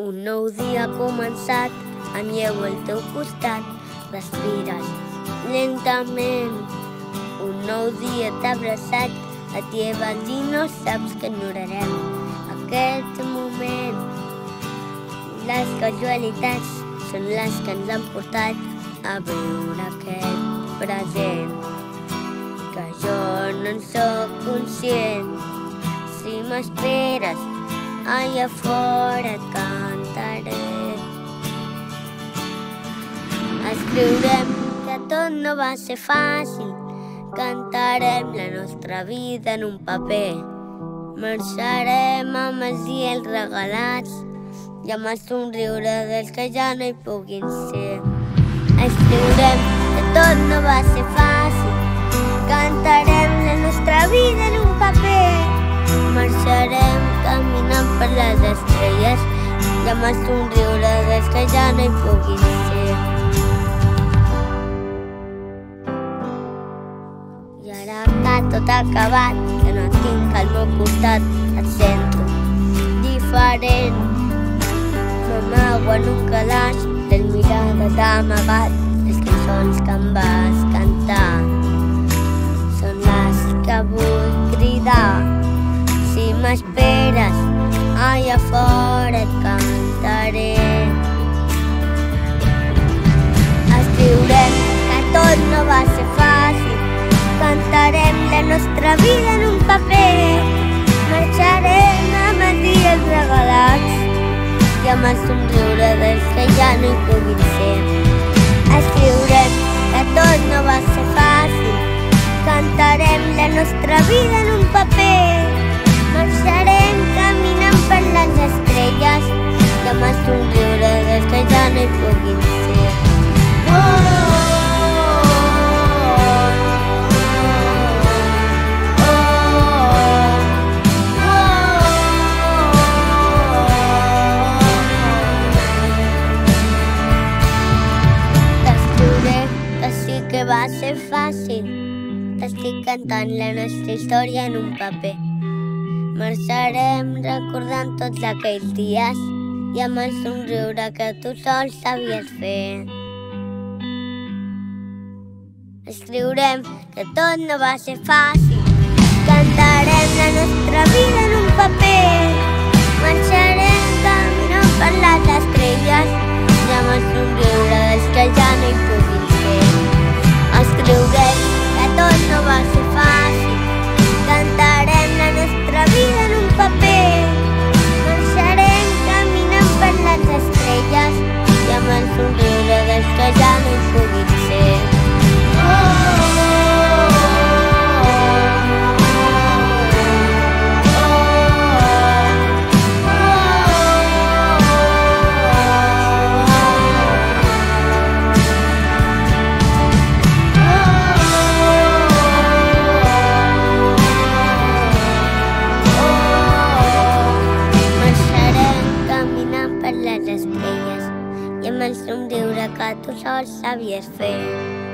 Un nou dia ha començat, lleu al teu costat, respires lentament. Un nou dia t'ha abraçat, a ti abans i no saps que enyorarem aquest moment. Les casualitats són les que ens han portat a viure aquest present. Que jo no en sóc conscient. Si m'esperes, allà fora et cantaré. Escriurem que tot no va ser fàcil, cantarem la nostra vida en un paper. Marxarem amb els dies regalats i amb el somriure dels que ja no hi puguin ser. Escriurem que tot no va ser fàcil, cantarem la nostra vida en un paper. Les estrelles el somriure dels que ja no hi puguin ser. I ara que tot acabat, que no tinc al meu costat, et sento diferent. M'amago en un calaix del mirada d'amagat, les cançons que em vas cantar són les que vull cridar. Si m'esperes, allà fora et cantaré. Escriurem que tot no va ser fàcil, cantarem la nostra vida en un paper. Marxarem amb els dies regalats i amb el somriure dels que ja no hi puguin ser. Escriurem que tot no va ser fàcil, cantarem la nostra vida en un paper. Marxarem amb el somriure dels que ja no hi puguin ser. Oh, T'escriuré que que va ser fàcil. T'estic cantant la nostra història en un paper. Marxarem recordant tots aquells dies i amb el somriure que tu sol sabies fer. Escriurem que tot no va ser fàcil. Cantarem la nostra vida en un paper. Marxarem estrelles i amb el somriure que tu sol sabies fer.